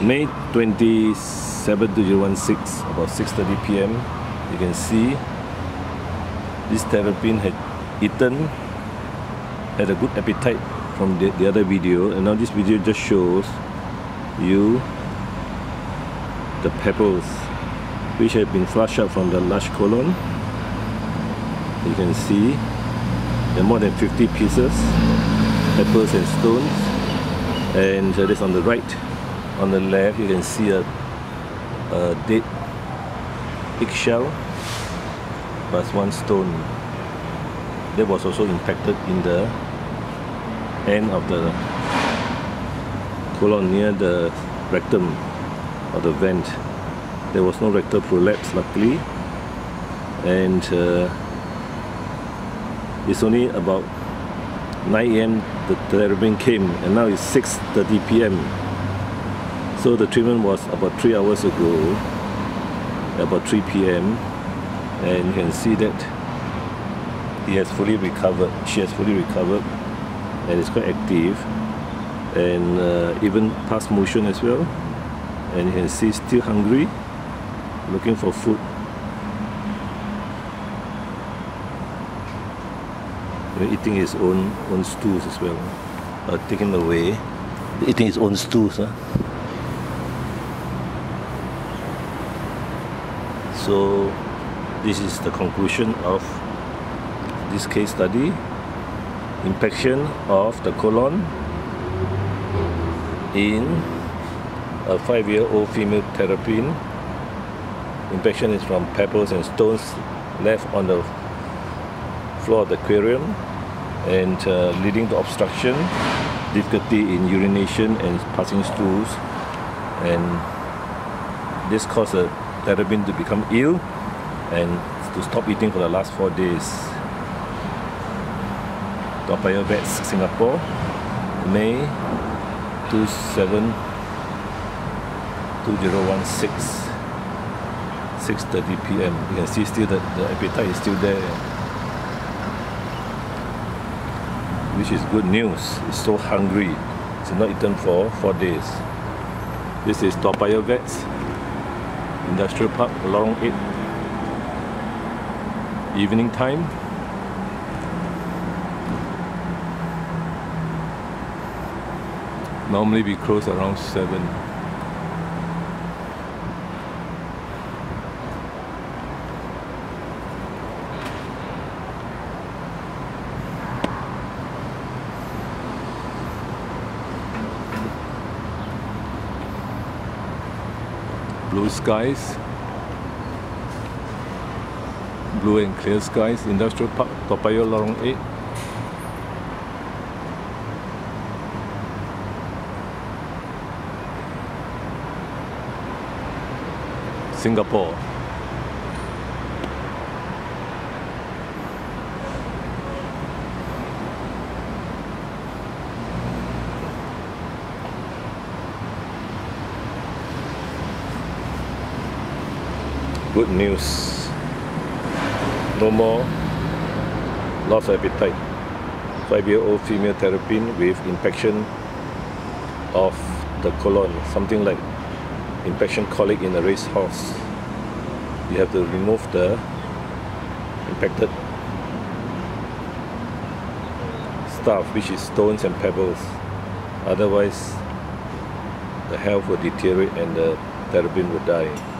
May 27, 2016, about 6.30 p.m. You can see this terrapin had eaten, had a good appetite from the, the other video and now this video just shows you the pebbles which have been flushed out from the large colon. You can see there are more than 50 pieces, pebbles and stones and that is on the right on the left you can see a, a dead eggshell plus one stone that was also impacted in the end of the colon near the rectum of the vent there was no rectal prolapse luckily and uh, it's only about 9 a.m. the terrapin came and now it's 6.30 p.m. So the treatment was about 3 hours ago, about 3 p.m. And you can see that he has fully recovered, she has fully recovered and is quite active and uh, even past motion as well. And you can see still hungry, looking for food. eating his own own stools as well, uh, taken away, eating his own stools. Huh? So this is the conclusion of this case study. Impaction of the colon in a five-year-old female terrapin. Impaction is from pebbles and stones left on the floor of the aquarium and uh, leading to obstruction, difficulty in urination and passing stools and this caused a terrapin to become ill and to stop eating for the last four days. Toa Vets Singapore, May 27, 2016, 6.30 p.m. You can see still that the appetite is still there. Which is good news. It's so hungry. It's not eaten for four days. This is Toa Vets Industrial Park Lorong 8 evening time. Normally we close around 7 blue skies blue and clear skies industrial park Toa Payoh Lorong 8 Singapore good news. No more. Loss of appetite. Five-year-old female terrapin with impaction of the colon something like impaction colic in a racehorse. You have to remove the impacted stuff which is stones and pebbles. Otherwise the health will deteriorate and the terrapin will die